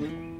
Mm-hmm.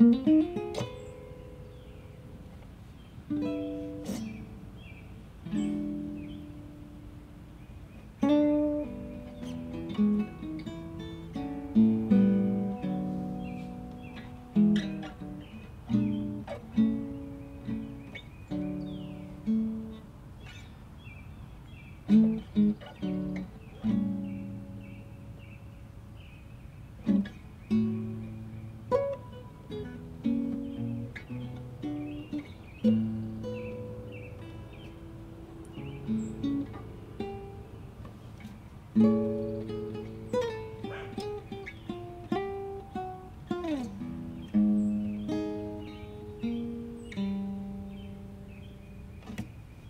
Música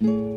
うん。